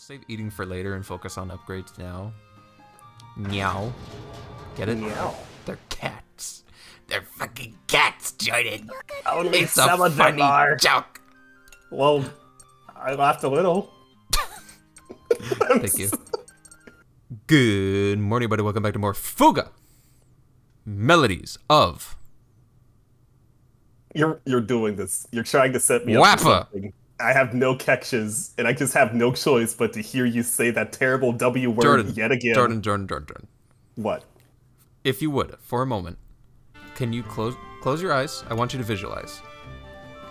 We'll save eating for later and focus on upgrades now. Meow. Get it? Meow. They're cats. They're fucking cats, Jordan. Only It's some of them are. joke. Well, I laughed a little. Thank you. Good morning, everybody. Welcome back to more Fuga Melodies of You're you're doing this. You're trying to set me up. Wappa. I have no catches, and I just have no choice but to hear you say that terrible W word Jordan. yet again. Jordan, Jordan, Jordan, Jordan. What? If you would, for a moment, can you close close your eyes? I want you to visualize.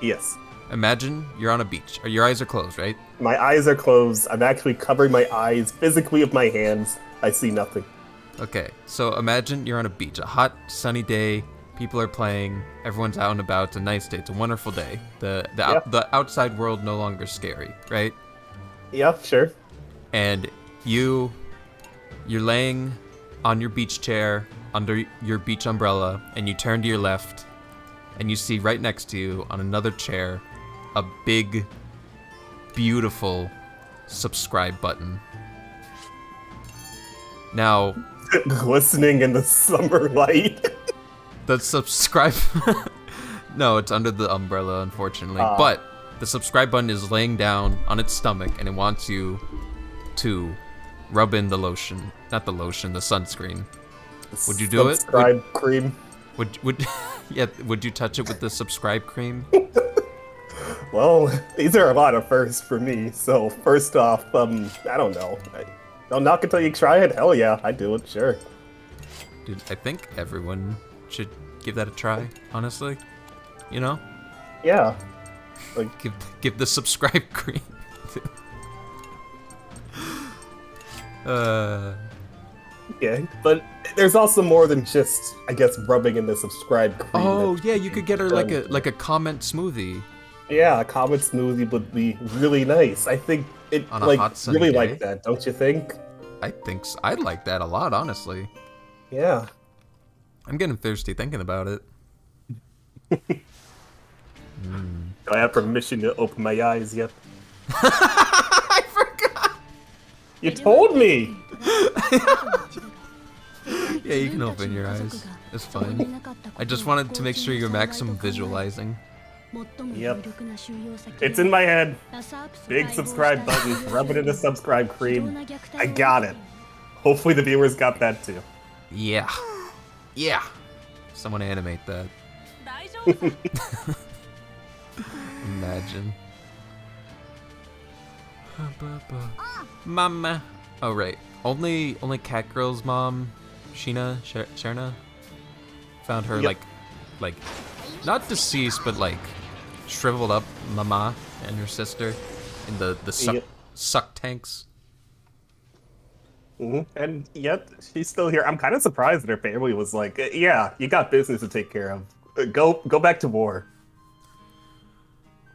Yes. Imagine you're on a beach. Uh, your eyes are closed, right? My eyes are closed. I'm actually covering my eyes physically with my hands. I see nothing. Okay, so imagine you're on a beach, a hot, sunny day. People are playing. Everyone's out and about. It's a nice day. It's a wonderful day. The the out, the outside world no longer scary, right? Yeah, sure. And you you're laying on your beach chair under your beach umbrella, and you turn to your left, and you see right next to you on another chair a big, beautiful subscribe button. Now, Glistening in the summer light. The subscribe. no, it's under the umbrella, unfortunately. Ah. but the subscribe button is laying down on its stomach, and it wants you to rub in the lotion, not the lotion, the sunscreen. Would you do it? Subscribe cream. Would would yeah? Would you touch it with the subscribe cream? Well, these are a lot of firsts for me. So first off, um, I don't know. I, don't knock until you try it. Hell yeah, I do it. Sure. Dude, I think everyone should give that a try. Honestly, you know, Yeah. Like give give the subscribe cream. uh. Yeah, but there's also more than just, I guess, rubbing in the subscribe cream. Oh yeah, you could get her like a like a comment smoothie. Yeah, a comment smoothie would be really nice. I think it On like really day? like that, don't you think? I think I'd like that a lot, honestly. Yeah. I'm getting thirsty thinking about it. Do I have permission to open my eyes yet? I forgot. You told me. Yeah, you can open your eyes. It's fine. I just wanted to make sure you're maximum visualizing. Yep. It's in my head. Big subscribe button. Rub it in the subscribe cream. I got it. Hopefully the viewers got that too. Yeah. Yeah. Someone animate that. Imagine. Mama. Oh right. Only only Cat Girl's mom, Sheena, Sher- Sherna, found her Yep. like, like, not deceased but like, shriveled up Mama and her sister in the the suck Yep. suck tanks. Hmm And yet she's still here. I'm kind of surprised that her family was like, "Yeah, you got business to take care of. Uh, Go, go back to war."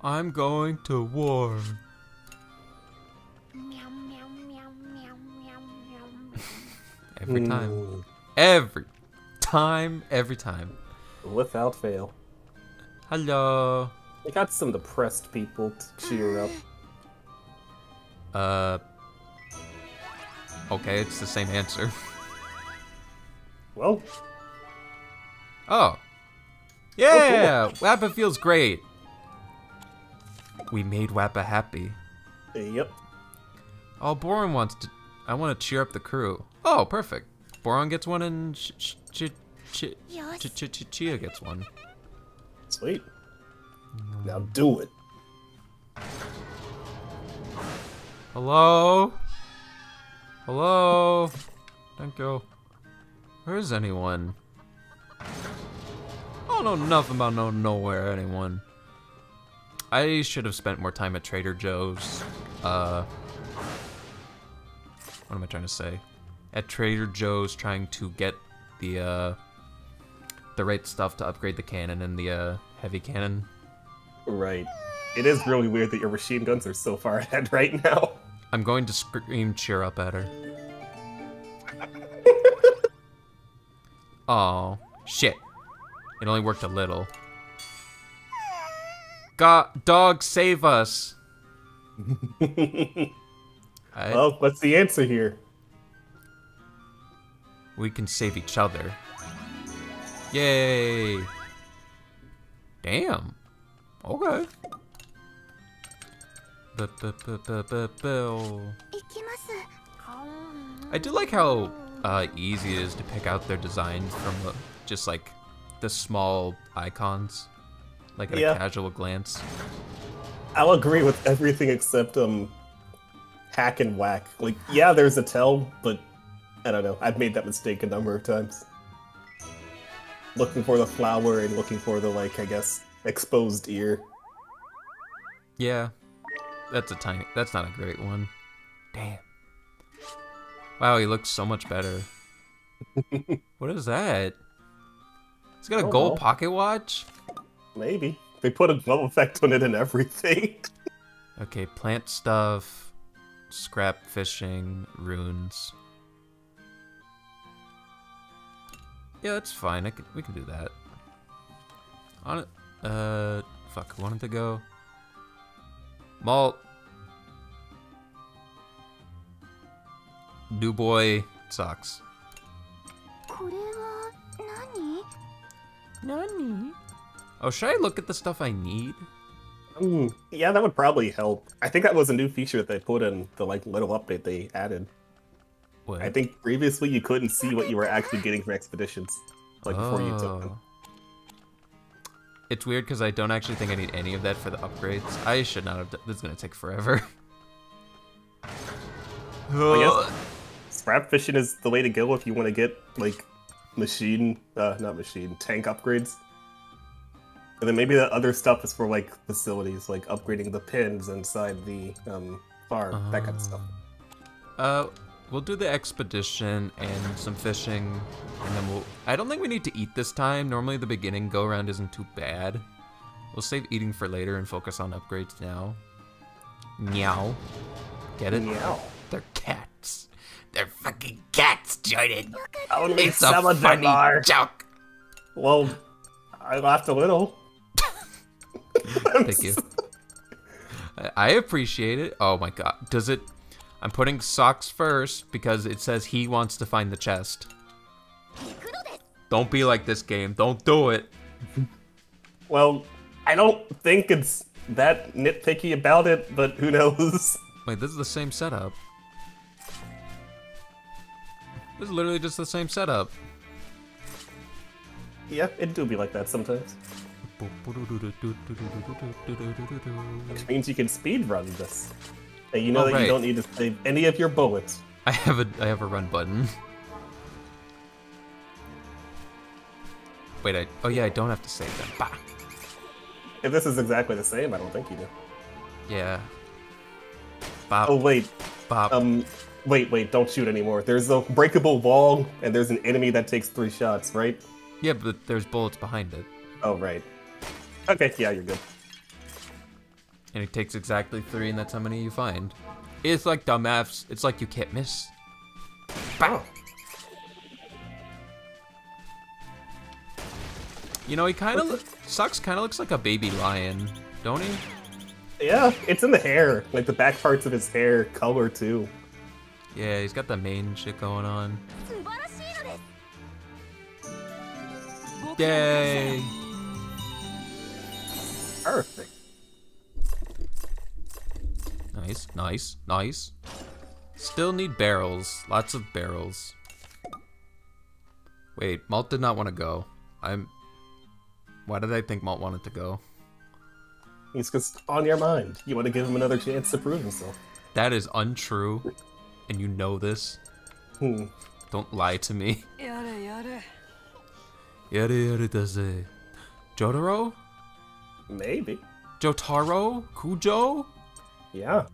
I'm going to war. Every time. Mm, Every time, every time. without fail. Hello. I got some depressed people to cheer up. Uh. Okay, it's the same answer. Well, Oh. Yeah! Oh, Wappa feels great. We made Wappa happy. yep. Oh, Boron wants to. I want to cheer up the crew. Oh, perfect. Boron gets one and Ch- Ch- Ch- Ch- Ch- Ch- Ch- Chia gets one. Sweet. Now do it. Hello? Hello? Thank you. Where's anyone? I don't know nothing about no nowhere anyone. I should have spent more time at Trader Joe's. Uh, what am I trying to say? At Trader Joe's, trying to get the uh, the right stuff to upgrade the cannon and the uh, heavy cannon. Right. It is really weird that your machine guns are so far ahead right now. I'm going to scream cheer up at her. Oh, shit. It only worked a little. God, dog, save us. I, well, what's the answer here? We can save each other. Yay! Damn. Okay. I do like how uh, easy it is to pick out their designs from just like the small icons, like at yeah. a casual glance. I'll agree with everything except um, hack and whack. Like, yeah, there's a tell, but I don't know. I've made that mistake a number of times. Looking for the flower and looking for the like, I guess, exposed ear. Yeah, that's a tiny. That's not a great one. Damn. Wow, he looks so much better. what is that? He's got a gold know. pocket watch? Maybe. They put a glove effect on it and everything. okay, plant stuff, scrap fishing, runes. Yeah, that's fine. I can, we can do that. On it. Uh, fuck. Wanted to go. Malt. New boy sucks. Nani? Oh, should I look at the stuff I need? Um, yeah, that would probably help. I think that was a new feature that they put in the like little update they added. What? I think previously you couldn't see what you were actually getting from expeditions, like oh. before you took them. It's weird because I don't actually think I need any of that for the upgrades. I should not have. This is gonna take forever. I scrap fishing is the way to go if you want to get like machine, uh, not machine, tank upgrades. And then maybe the other stuff is for like facilities, like upgrading the pins inside the um, farm, uh, that kind of stuff. Uh, we'll do the expedition and some fishing, and then we'll. I don't think we need to eat this time. Normally, the beginning go around isn't too bad. We'll save eating for later and focus on upgrades now. Meow. Get it? Meow. They're cats. They're fucking cats, Jordan. Only it's some a of funny them are. joke. Well, I laughed a little. Thank you. I appreciate it. Oh my god. Does it... I'm putting socks first because it says he wants to find the chest. Don't be like this game. Don't do it. Well, I don't think it's that nitpicky about it, but who knows? Wait, this is the same setup. This is literally just the same setup. Yeah, it do be like that sometimes. Which means you can speed run this. You know oh, that right. you don't need to save any of your bullets. I have a I have a run button. Wait, I oh yeah, I don't have to save them. Bah. If this is exactly the same, I don't think you do. Yeah. Bop. Oh wait. Bop. Um wait, wait, don't shoot anymore. There's a breakable wall and there's an enemy that takes three shots, right? Yeah, but there's bullets behind it. Oh right. Okay, yeah, you're good. And it takes exactly three, and that's how many you find. It's like dumb Fs. It's like you can't miss. Bow. Oh. You know, he kind of sucks. Kind of looks like a baby lion, don't he? Yeah, it's in the hair, like the back parts of his hair color too. Yeah, he's got the main shit going on. Yay! Perfect. Nice, nice, nice. Still need barrels. Lots of barrels. Wait, Malt did not want to go. I'm... Why did I think Malt wanted to go? He's just on your mind. You want to give him another chance to prove himself. That is untrue. And you know this. Hmm. Don't lie to me. Yada yada. Yada yada does it. Jotaro? Maybe. Jotaro? Kujo? Yeah.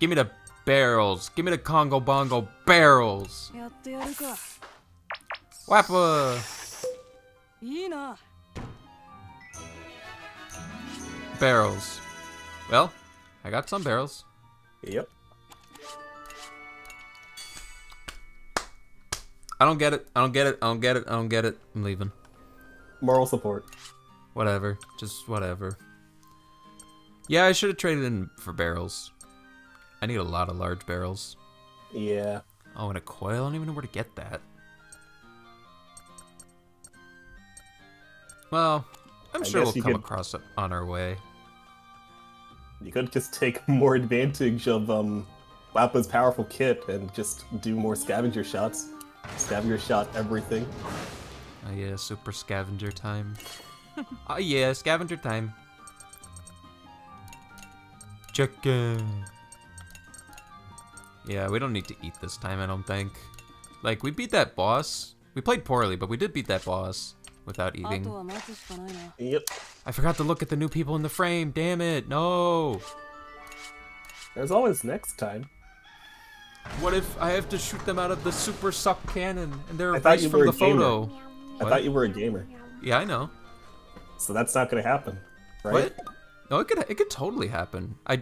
Give me the barrels. Give me the Congo Bongo barrels. Wappa. Barrels. Well, I got some barrels. Yep. I don't get it. I don't get it. I don't get it. I don't get it. I'm leaving. Moral support. Whatever. Just whatever. Yeah, I should have traded in for barrels. I need a lot of large barrels. Yeah. Oh, and a coil? I don't even know where to get that. Well, I'm I sure we'll come could- across it on our way. You could just take more advantage of um Wappa's powerful kit and just do more scavenger shots. Scavenger shot everything. Oh yeah, super scavenger time. oh yeah, scavenger time chicken. Yeah, we don't need to eat this time, I don't think. Like, we beat that boss. We played poorly, but we did beat that boss without eating. Yep. I forgot to look at the new people in the frame. Damn it. No. There's always next time. What if I have to shoot them out of the super suck cannon and they're erased from the photo? Gamer. I what? thought you were a gamer. Yeah, I know. So that's not going to happen, right? What? No, it could it could totally happen. I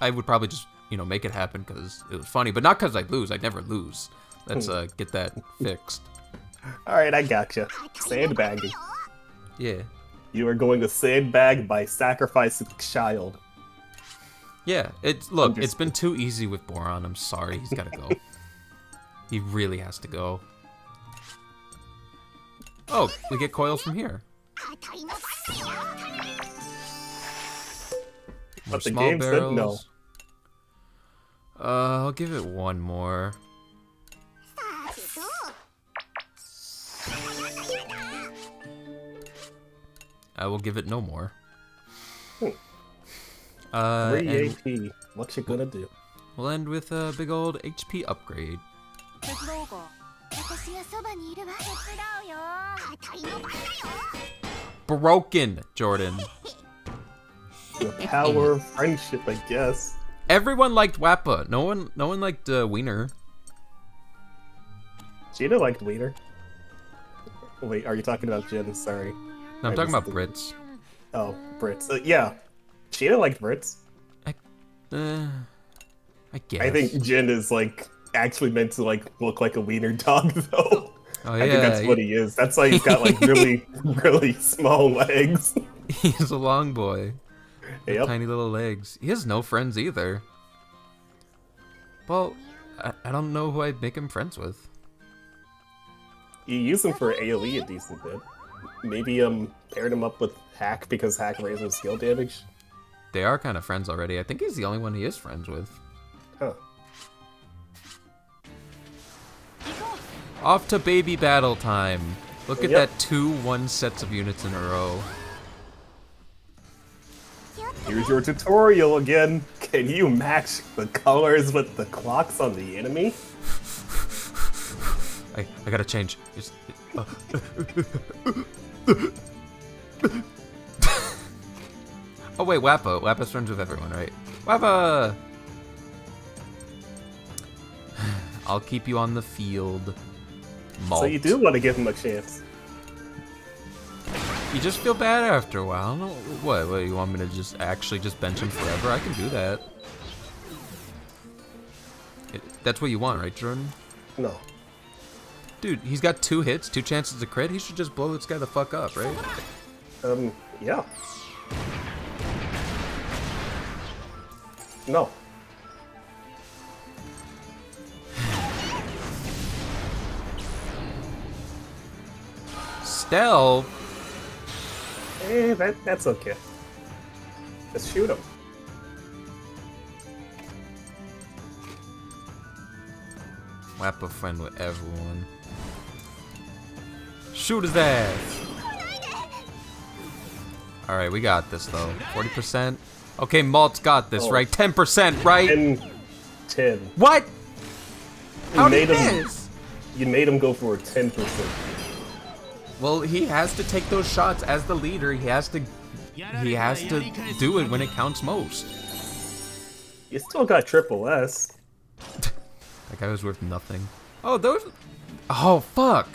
I would probably just you know make it happen because it was funny, but not because I'd lose. I'd never lose. Let's uh get that fixed. Alright, I got gotcha. You. Sandbagging. Yeah, You are going to sandbag by sacrificing child. yeah. It's look, It's been too easy with Boron. I'm sorry, he's got to go. he really has to go. Oh, we get coils from here. But the game barrels. said no. Uh, I'll give it one more. I will give it no more. Hmm. Uh, 3 AP. What you gonna do? We'll end with a big old HP upgrade. Broken, Jordan. The power of friendship, I guess. Everyone liked Wappa. No one, no one liked uh, Wiener. Gina liked Wiener. Wait, are you talking about Jen? Sorry. No, I'm I talking about Britz. Oh, Britz. Uh, yeah. Gina liked Britz. Uh, I guess. I think Jin is like actually meant to like look like a wiener dog though. Oh yeah. I think that's what he is. That's why he's got like really, really small legs. he's a long boy. Yep. Tiny little legs. He has no friends either. Well, I, I don't know who I'd make him friends with. You use him for AoE a decent bit. Maybe um paired him up with Hack because Hack raises skill damage. They are kind of friends already. I think he's the only one he is friends with. Huh. Off to baby battle time. Look at Yep. that two one sets of units in a row. Here's your tutorial again. Can you match the colors with the clocks on the enemy? I, I gotta change. Just, uh. oh wait, Wappa. Wappa's friends with everyone, right? Wappa! I'll keep you on the field. Malt. So you do want to give him a chance. You just feel bad after a while. No, what? What? You want me to just actually just bench him forever? I can do that. It, that's what you want, right, Jordan? No. Dude, he's got two hits, two chances to crit. He should just blow this guy the fuck up, right? Um, yeah. No. Stealth. Eh, that, that's okay. Just shoot him. Wap a friend with everyone. Shoot his ass! Alright, we got this though. 40%? Okay, Malt's got this, Oh. right? 10%, right? And 10. What? How made did him- miss? You made him go for a 10%. Well, he has to take those shots as the leader. He has to he has to do it when it counts most. You still got triple S. That guy was worth nothing. Oh, those Oh, fuck.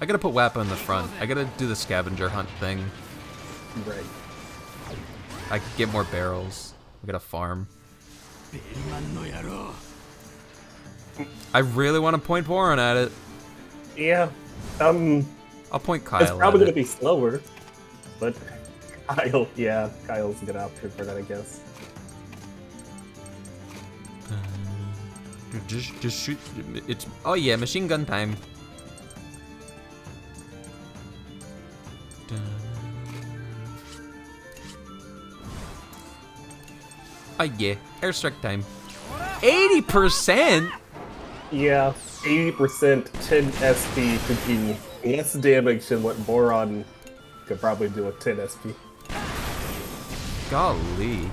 I gotta put Wappa in the front. I gotta do the scavenger hunt thing. Right. I could get more barrels. We gotta farm. I really want to point Warren at it. Yeah. Um, I'll point Kyle it's probably at gonna it. be slower, but Kyle, yeah, Kyle's a good option for that, I guess. Uh, just, just shoot. It's. Oh yeah, machine gun time. Uh, oh yeah, airstrike time. 80%? Yeah, 80% 10 SP could do less damage than what Boron could probably do with 10 SP. Golly.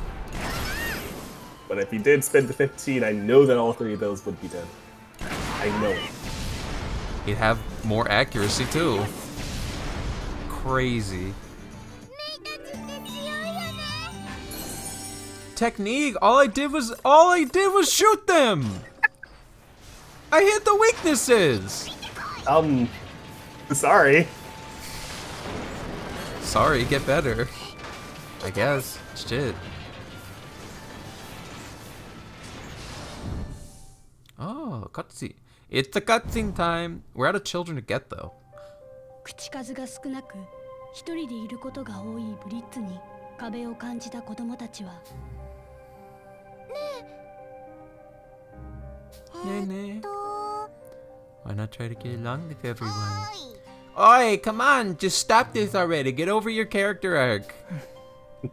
But if he did spend the 15, I know that all three of those would be dead. I know it. He'd have more accuracy too. Crazy. Technique! All I did was all I did was shoot them! I hit the weaknesses! Um sorry. Sorry, get better. I guess. Shit. Oh, cutscene. It's the cutscene time. We're out of children to get though. 口数が少なく一人でいることが多いブリッツに壁を感じた子供たちは Nene. と Why not try to get along with everyone? Oi, Oi come on! Just stop this already! Get over your character arc!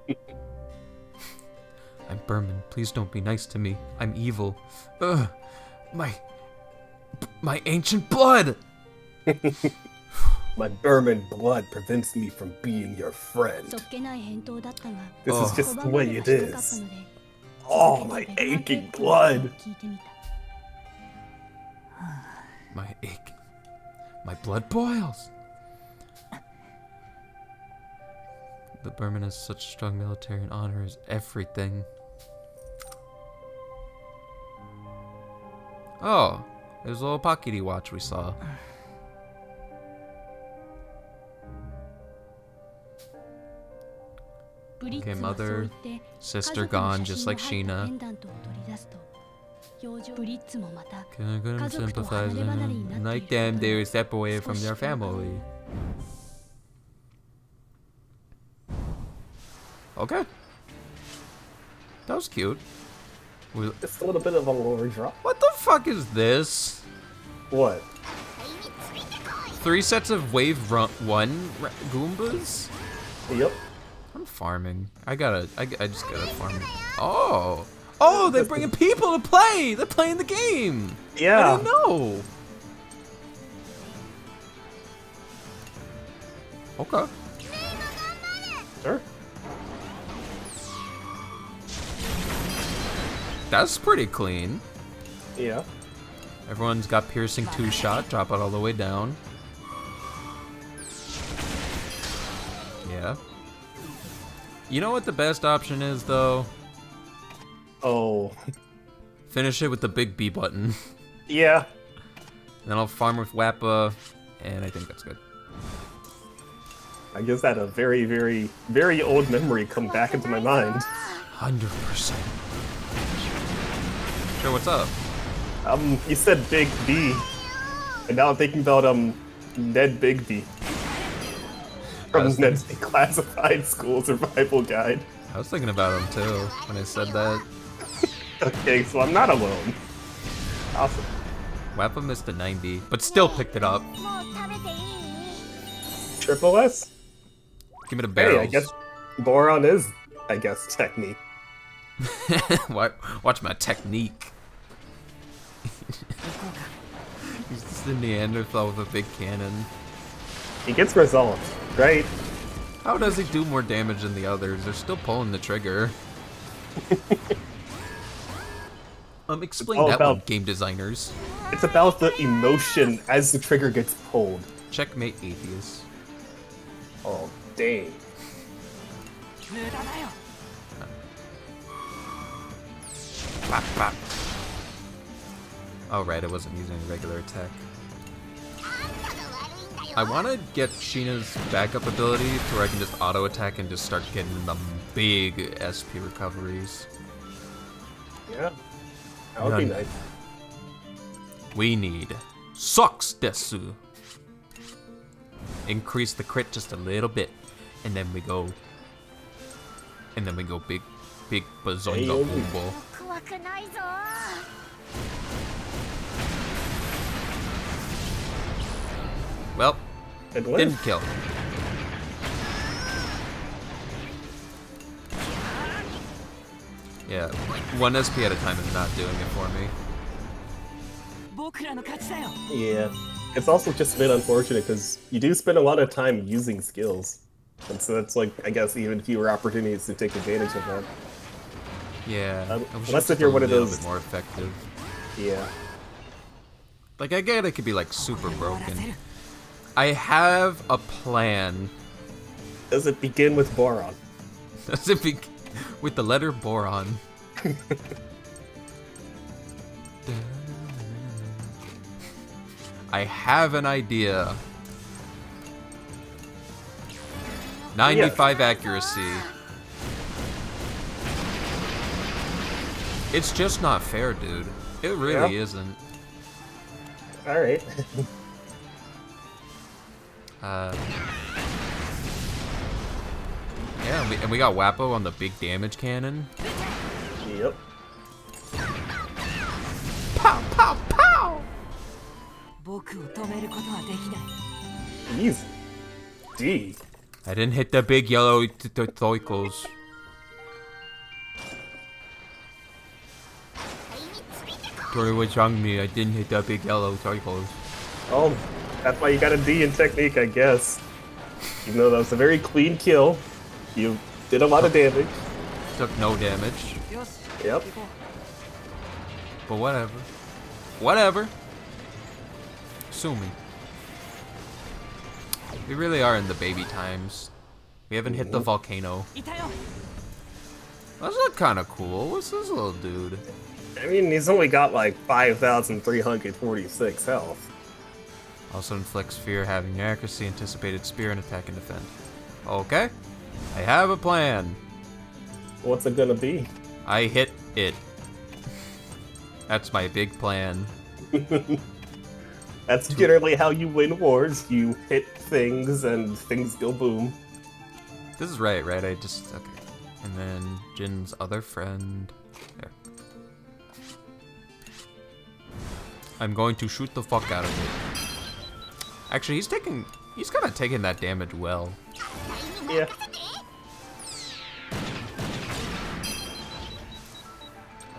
I'm Berman. Please don't be nice to me. I'm evil. Ugh! My... My ancient blood! My Berman blood prevents me from being your friend. This oh. is just the way it is. Oh, my aching blood! My ache. My blood boils! The Berman has such strong military and honor is everything. Oh, there's a little pockety watch we saw. Okay, mother, sister gone, just like Sheena. Can I sympathize with him. Like them, they were separated from their family. Okay. That was cute. Just a little bit of a lore drop. What the fuck is this? What? Three sets of wave run one ra Goombas? Yep. I'm farming. I gotta, I, I just gotta farm. Oh! Oh, they're bringing people to play! They're playing the game! Yeah. I didn't know! Okay. Sure. That's pretty clean. Yeah. Everyone's got piercing two shot, drop it all the way down. Yeah. You know what the best option is though? Oh. Finish it with the big B button. Yeah. then I'll farm with Wappa, and I think that's good. I guess that a very, very, very old memory come back into my mind. Hundred percent. Sure, what's up? Um, you said Big B, and now I'm thinking about um Ned Bigby from That's- Ned's Classified School Survival Guide. I was thinking about him too when I said that. okay, so I'm not alone. Awesome. Weapon missed a 90, but still picked it up. Triple S? Give me the barrels. Hey, I guess Boron is, I guess, technique. Watch my technique. He's just a Neanderthal with a big cannon. He gets results, right? How does he do more damage than the others? They're still pulling the trigger um, explain that one, about- game designers. It's about the emotion as the trigger gets pulled. Checkmate atheist. Oh, dang. Bop, bop. Oh right, I wasn't using a regular attack. I want to get Sheena's backup ability to where I can just auto attack and just start getting the big SP recoveries. Yeah. That would None. be nice. We need Socks Desu. Increase the crit just a little bit. And then we go. And then we go big, big bazonga bumbo. Well, didn't kill. Yeah, one SP at a time is not doing it for me. Yeah, it's also just a bit unfortunate because you do spend a lot of time using skills. And so that's like, I guess, even fewer opportunities to take advantage of them. Yeah. Um, unless if you're one of those. more effective. Yeah. Like, I get it could be, like, super broken. I have a plan. Does it begin with Boron? Does it begin? With the letter boron? I have an idea. 95 accuracy. It's just not fair, dude. It really Yeah. isn't. Alright. Uh, yeah, and we, and we got Wapo on the big damage cannon. Yep. Pow, pow, pow! Easy. D. I didn't hit the big yellow toicles. Tori was young me, I didn't hit that big yellow toicles. Oh, that's why you got a D in technique, I guess. Even though that was a very clean kill. You did a lot of damage. Took no damage. Yep. But whatever. Whatever. Sue me. We really are in the baby times. We haven't hit the mm-hmm. volcano. That's look kind of cool. What's this little dude? I mean, he's only got like 5,346 health. Also inflicts fear having accuracy, anticipated spear, and attack and defend. Okay. I have a plan. What's it gonna be? I hit it. That's my big plan. That's generally how you win wars. You hit things and things go boom. This is right, right? I just okay. And then Jin's other friend. There. I'm going to shoot the fuck out of it. Actually, he's taking. He's kind of taking that damage well. Yeah.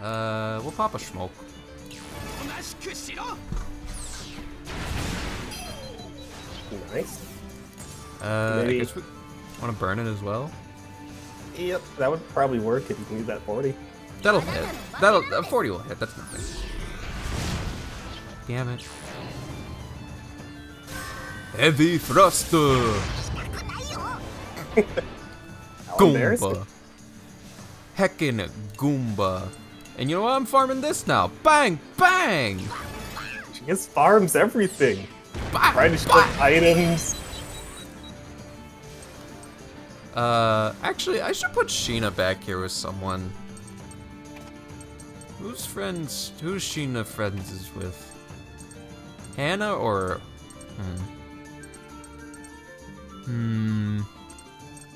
Uh, we'll pop a smoke. Nice. Uh, I guess we want to burn it as well. Yep, that would probably work if you can use that 40. That'll hit. That'll uh, 40 will hit. That's nothing. Damn it. Heavy thruster. Goomba. Heckin' Goomba. And you know what? I'm farming this now. Bang, bang. She just farms everything. Bang, Trying to bang. items. Uh, actually, I should put Sheena back here with someone. Who's friends? Who's Sheena friends is with? Hanna or? Hmm. Hmm.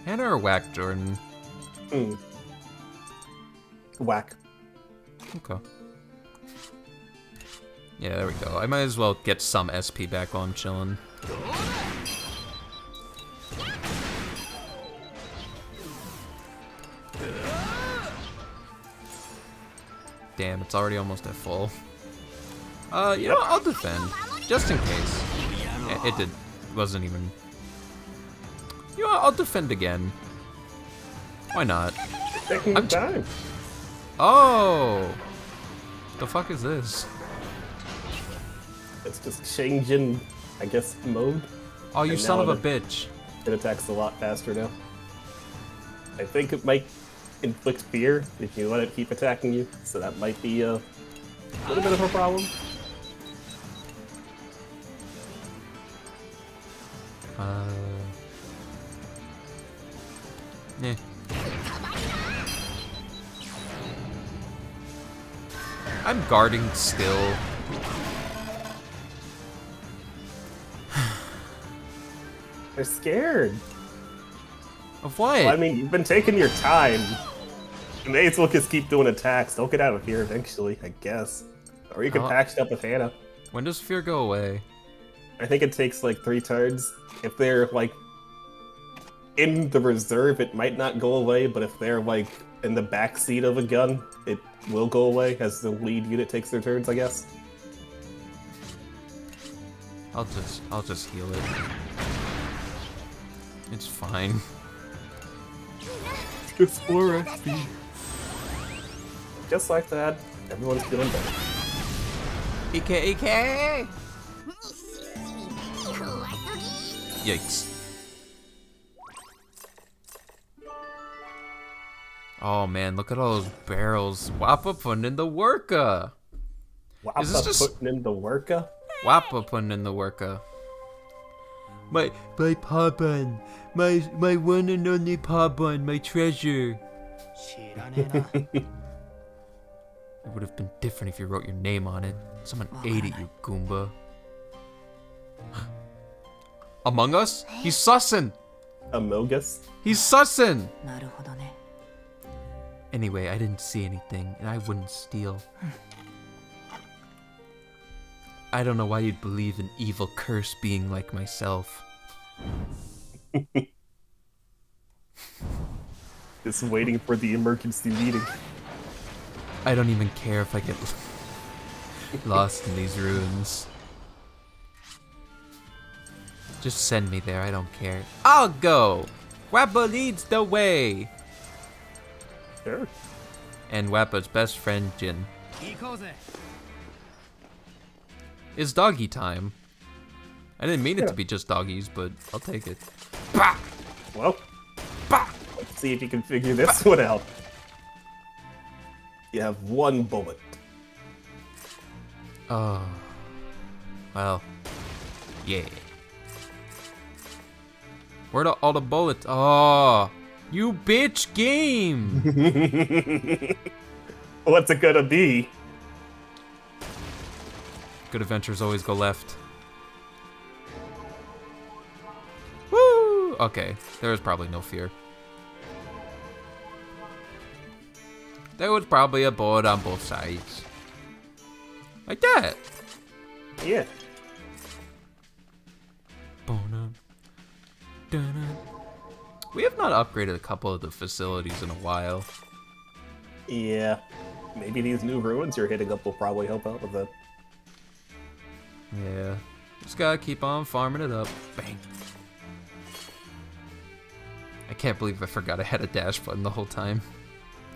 Hanna or Whack Jordan? Hmm. Whack. Okay. Yeah, there we go. I might as well get some SP back while I'm chilling. Damn, it's already almost at full. Uh, you know, I'll defend. Just in case. Yeah, it did. Wasn't even... You know I'll defend again. Why not? Taking I'm- time. Oh! The fuck is this? It's just Shangjin, I guess, mode. Oh, you And son of a it- bitch. It attacks a lot faster now. I think it might inflict fear if you let it keep attacking you, so that might be a little bit of a problem. Uh. Yeah. I'm guarding still. They're scared. Of what? Well, I mean, you've been taking your time. You may as well just keep doing attacks. They'll get out of here eventually, I guess. Or you can Oh. patch it up with Hanna. when does fear go away? I think it takes like three turns. If they're like in the reserve, it might not go away, but if they're like in the back seat of a gun, it will go away as the lead unit takes their turns, I guess. I'll just I'll just heal it. It's fine. Just 4 XP. Just like that, everyone's feeling better. EK EK. Yikes. Oh man, look at all those barrels. Wappa putting in the worka. Wappa Is this just... putting in the worka? Wappa putting in the worka. My my Paban, my my one and only Paban, my treasure. it would have been different if you wrote your name on it. Someone ate it, you Goomba. Among Us? He's sussin'. Among Us? He's sussin'. Anyway, I didn't see anything, and I wouldn't steal. I don't know why you'd believe an evil curse being like myself. Just waiting for the emergency meeting. I don't even care if I get lost in these ruins. Just send me there, I don't care. I'll go! Wappa leads the way! Sure. And Wappa's best friend, Jin. It's doggy time. I didn't mean yeah. it to be just doggies, but I'll take it. Bah! Well, bah! let's see if you can figure this bah! one out. You have one bullet. Oh. Well. Yeah. Where are all the bullets? Oh. You bitch game! What's it gonna be? Good adventures always go left. Woo! Okay, there was probably no fear. There was probably a board on both sides. Like that. Yeah. Boom. Dun-dun. We have not upgraded a couple of the facilities in a while. Yeah. Maybe these new ruins you're hitting up will probably help out with that. Yeah. Just gotta keep on farming it up. Bang. I can't believe I forgot I had a dash button the whole time.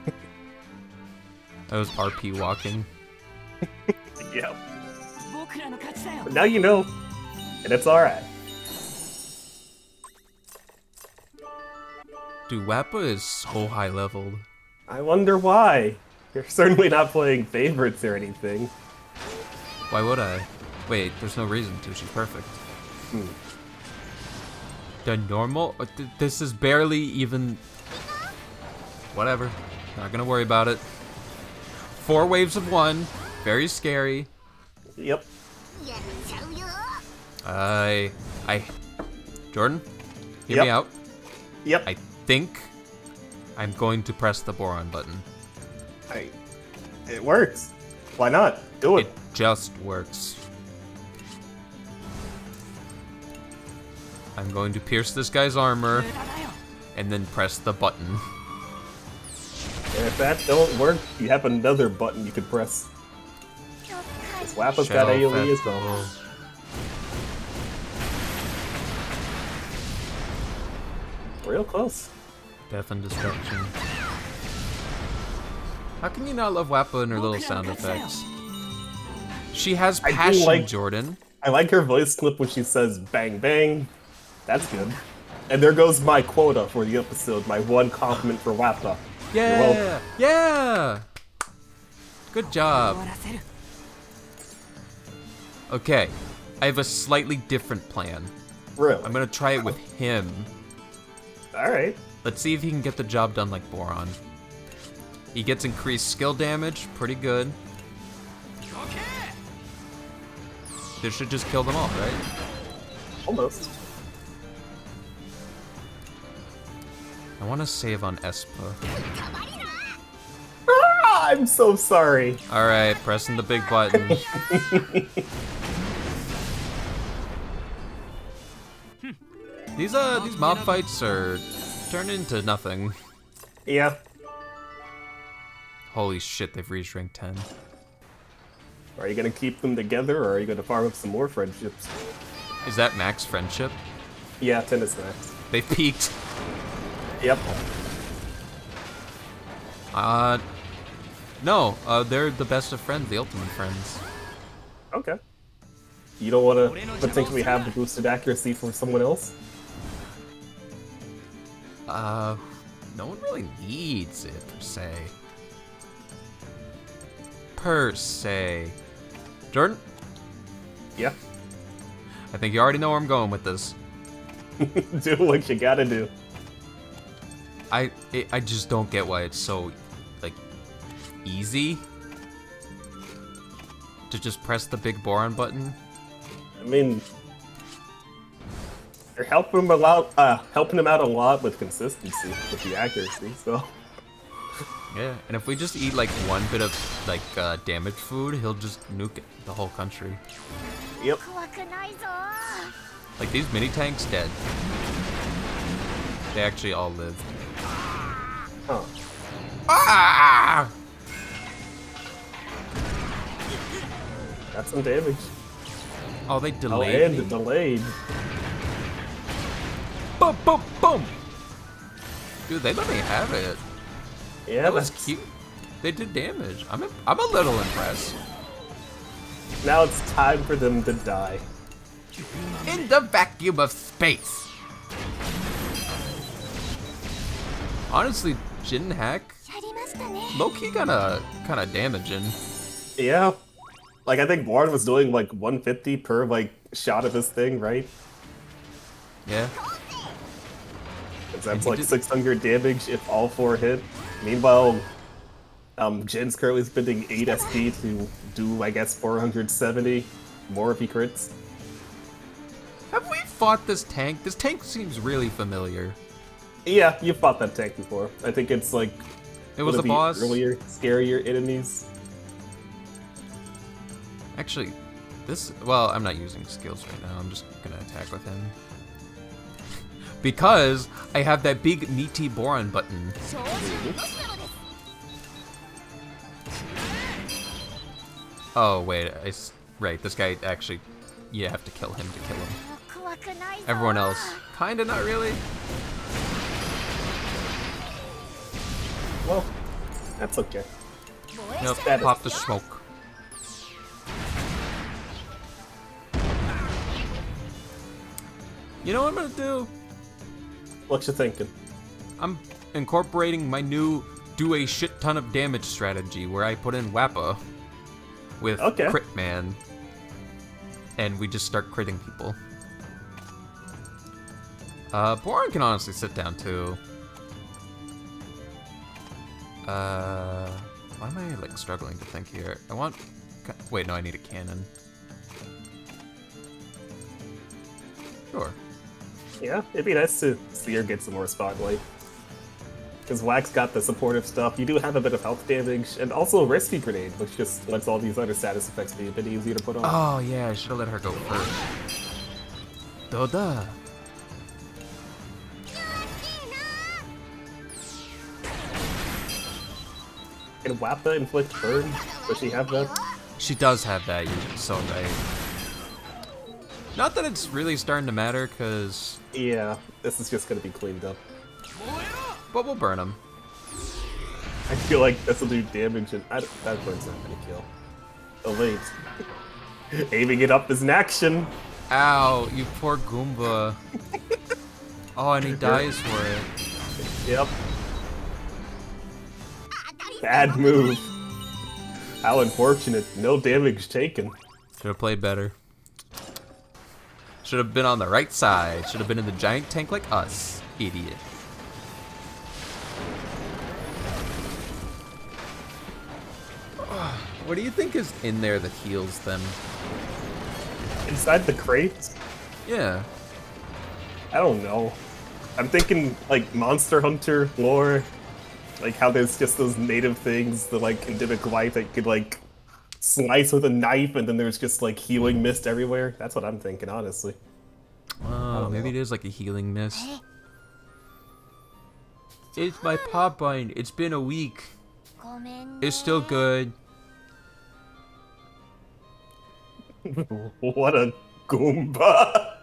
I was RP walking. yep. Now you know, and it's alright. Dude, Wappa is so high leveled. I wonder why. You're certainly not playing favorites or anything. Why would I? Wait, there's no reason to. She's perfect. The normal? uh, This is barely even. Whatever. Not gonna worry about it. Four waves of one. Very scary. Yep. I. I. Jordan, hear me Yep. out. Yep. I think I'm going to press the boron button. Hey, it works. Why not? Do it. It just works. I'm going to pierce this guy's armor and then press the button. And if that don't work, you have another button you can press. Slap us got AoE as well. real close. Death and destruction. How can you not love Wappa and her little sound effects? She has passion, like, Jordan. I like her voice clip when she says bang bang. That's good. And there goes my quota for the episode, my one compliment for Wappa. Yeah! Yeah! Good job. Okay. I have a slightly different plan. Really? I'm gonna try it with him. Alright. Let's see if he can get the job done like Boron. He gets increased skill damage, pretty good. This should just kill them all, right? Almost. I want to save on SP. Ah, I'm so sorry. All right, pressing the big button. These uh these mob fights are turning into nothing. Yeah. Holy shit, they've reached rank 10. Are you gonna keep them together, or are you gonna farm up some more friendships? Is that max friendship? Yeah, tennis max. They've peaked. Yep. Uh, no, uh, they're the best of friends, the ultimate friends. Okay. You don't want to potentially have the boosted accuracy for someone else? Uh, no one really needs it, per se. Per se. Jordan, Yeah. I think you already know where I'm going with this. do what you gotta do. I it, I just don't get why it's so like easy to just press the big boron button. I mean, you're helping him a lot, uh, helping him out a lot with consistency, with the accuracy. So. Yeah, and if we just eat like one bit of like uh, damaged food, he'll just nuke the whole country. Yep. Like these mini tanks dead. They actually all lived. Huh. Ah! That's some damage. Oh, they oh, delayed. Oh, and delayed boom, boom, boom. Dude, they let me have it. Yeah, that was cute. They did damage. I'm a, I'm a little impressed. Now it's time for them to die. In the vacuum of space. Honestly, Jin Hack, Loki kind of kind of damaging. Yeah. Like, I think Warren was doing like 150 per like shot of his thing, right? Yeah. 'Cause That's like 600 damage if all four hit. Meanwhile, um, Jin's currently spending 8 SP to do, I guess, 470 more if he crits. Have we fought this tank? This tank seems really familiar. Yeah, you fought that tank before. I think it's like It was the boss. earlier, scarier enemies. Actually, this. Well, I'm not using skills right now. I'm just gonna attack with him. Because I have that big meaty Boron button. Oh, wait, I s right, this guy actually, you have to kill him to kill him. Everyone else, kinda not really. Well, that's okay. Nope, that pop the smoke. You know what I'm gonna do? What you thinking? I'm incorporating my new do a shit ton of damage strategy where I put in Wappa with Okay. Crit Man and we just start critting people. Uh, Boron can honestly sit down too. Uh, why am I like struggling to think here? I want. Wait, no, I need a cannon. Sure. Yeah, it'd be nice to see her get some more spotlight. Because Wax got the supportive stuff, you do have a bit of health damage, and also a Rescue Grenade, which just lets all these other status effects be a bit easier to put on. Oh yeah, I should have let her go first. Doda. Can Wappa inflict burn? Does she have that? She does have that, you're so right. Not that it's really starting to matter, cause Yeah, this is just gonna be cleaned up. but we'll burn him. I feel like this will do damage, and I, don't- that burn's not gonna kill. Oh wait. Aiming it up is an action! Ow, you poor Goomba. oh, and he dies for it. Yep. Bad move. How unfortunate. No damage taken. Should have played better. Should have been on the right side. Should have been in the giant tank like us. Idiot. What do you think is in there that heals them? Inside the crate? Yeah. I don't know. I'm thinking like Monster Hunter lore, like how there's just those native things, the like endemic life that could like slice with a knife and then there's just like healing mist everywhere. That's what I'm thinking, honestly. Oh, maybe know. it is like a healing mist. It's my pop bind. It's been a week. It's still good. what a Goomba.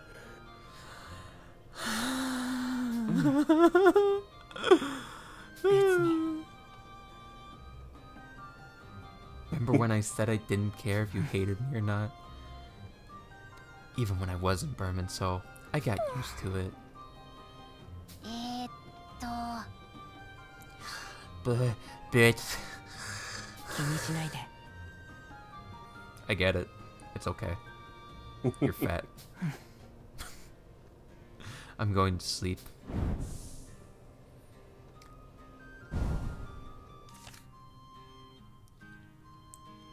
Remember when I said I didn't care if you hated me or not? Even when I wasn't Berman, so I got used to it. But bitch. I get it. It's okay. You're fat. I'm going to sleep.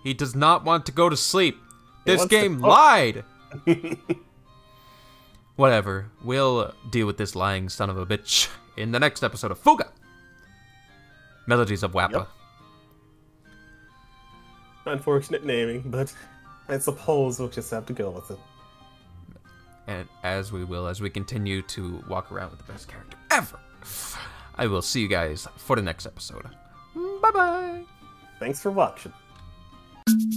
He does not want to go to sleep. This wants to game lied. Whatever. We'll deal with this lying son of a bitch in the next episode of Fuga. Melodies of Wappa. Yep. Unfortunate naming, but I suppose we'll just have to go with it. and as we will as we continue to walk around with the best character ever. I will see you guys for the next episode. Bye bye. Thanks for watching. What?